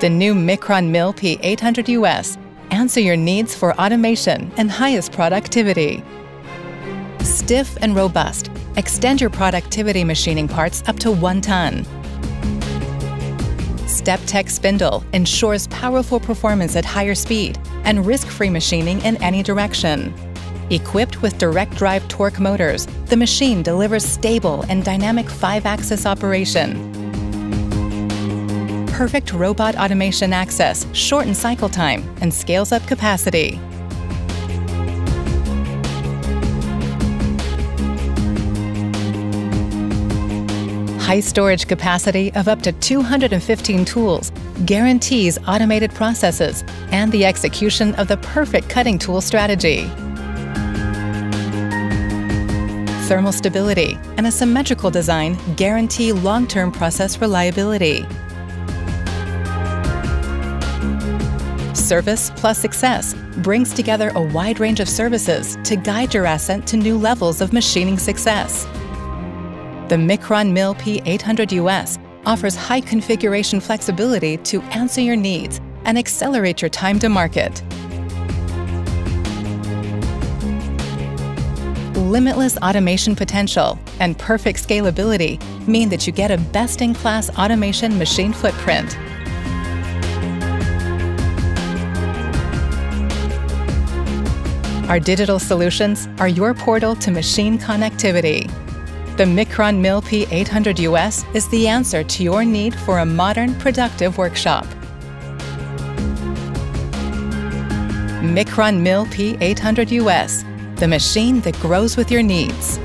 The new Mikron Mill P800 US answer your needs for automation and highest productivity. Stiff and robust, extend your productivity machining parts up to one ton. Step-Tec spindle ensures powerful performance at higher speed and risk-free machining in any direction. Equipped with direct drive torque motors, the machine delivers stable and dynamic five-axis operation. Perfect robot automation access shortens cycle time and scales up capacity. High storage capacity of up to 215 tools guarantees automated processes and the execution of the perfect cutting tool strategy. Thermal stability and a symmetrical design guarantee long-term process reliability. Service plus Success brings together a wide range of services to guide your asset to new levels of machining success. The Mikron Mill P800 US offers high configuration flexibility to answer your needs and accelerate your time to market. Limitless automation potential and perfect scalability mean that you get a best-in-class automation machine footprint. Our digital solutions are your portal to machine connectivity. The Mikron Mill P800 US is the answer to your need for a modern, productive workshop. Mikron Mill P800 US, the machine that grows with your needs.